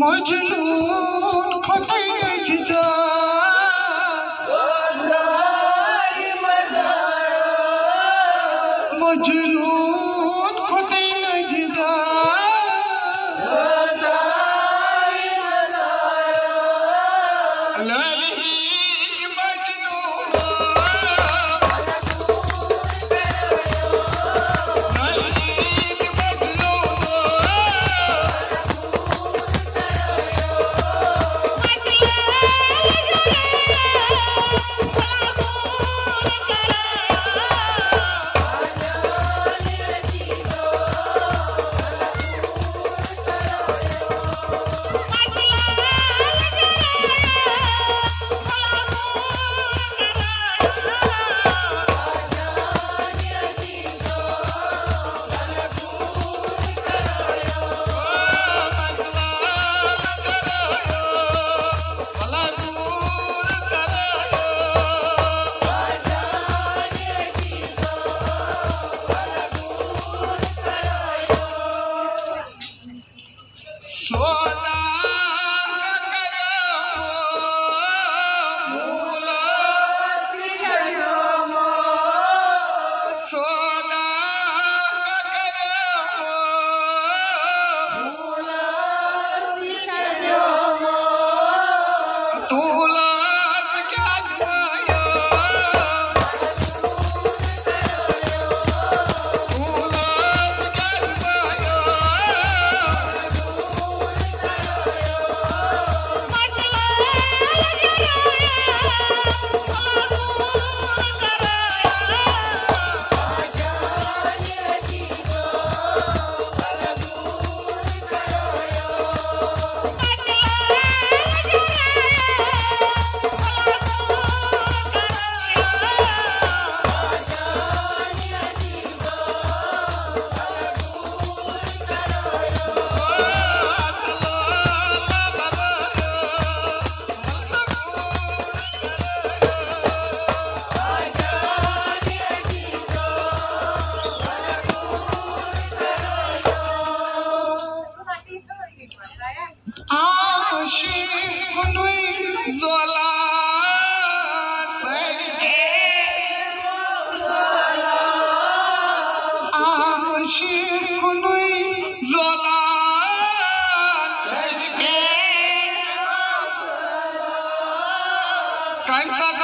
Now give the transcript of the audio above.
মজলুন খোদাই So I'm sorry.